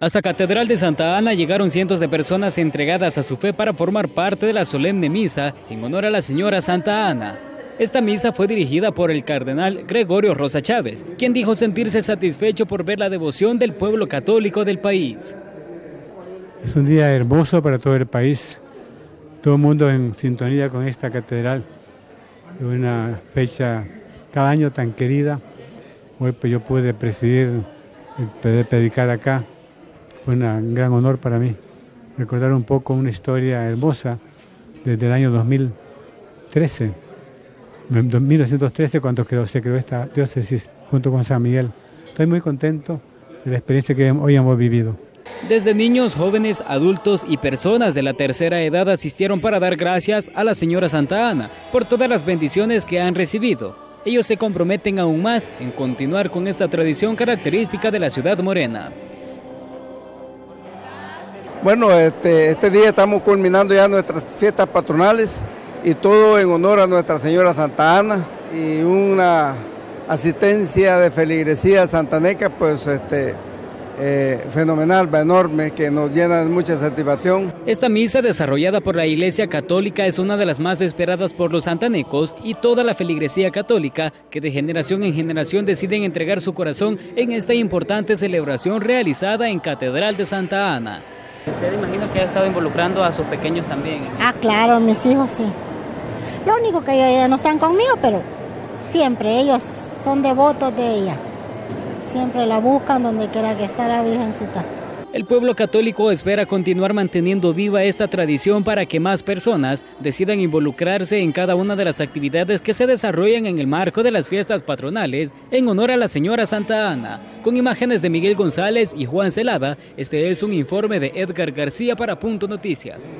Hasta Catedral de Santa Ana llegaron cientos de personas entregadas a su fe para formar parte de la solemne misa en honor a la señora Santa Ana. Esta misa fue dirigida por el cardenal Gregorio Rosa Chávez, quien dijo sentirse satisfecho por ver la devoción del pueblo católico del país. Es un día hermoso para todo el país, todo el mundo en sintonía con esta catedral. Una fecha cada año tan querida. Hoy pues, yo pude presidir, poder predicar acá fue un gran honor para mí recordar un poco una historia hermosa desde el año 2013, 1913 cuando se creó esta diócesis junto con San Miguel. Estoy muy contento de la experiencia que hoy hemos vivido. Desde niños, jóvenes, adultos y personas de la tercera edad asistieron para dar gracias a la señora Santa Ana por todas las bendiciones que han recibido. Ellos se comprometen aún más en continuar con esta tradición característica de la ciudad morena. Bueno, este, este día estamos culminando ya nuestras fiestas patronales y todo en honor a Nuestra Señora Santa Ana y una asistencia de feligresía santaneca pues este, eh, fenomenal, enorme, que nos llena de mucha satisfacción. Esta misa desarrollada por la Iglesia Católica es una de las más esperadas por los santanecos y toda la feligresía católica que de generación en generación deciden entregar su corazón en esta importante celebración realizada en Catedral de Santa Ana. Imagino que ha estado involucrando a sus pequeños también. Ah, claro, mis hijos sí. Lo único que ellos no están conmigo, pero siempre ellos son devotos de ella. Siempre la buscan donde quiera que esté la Virgencita. El pueblo católico espera continuar manteniendo viva esta tradición para que más personas decidan involucrarse en cada una de las actividades que se desarrollan en el marco de las fiestas patronales en honor a la Señora Santa Ana. Con imágenes de Miguel González y Juan Celada, este es un informe de Edgar García para Punto Noticias.